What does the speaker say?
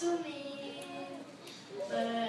to me. But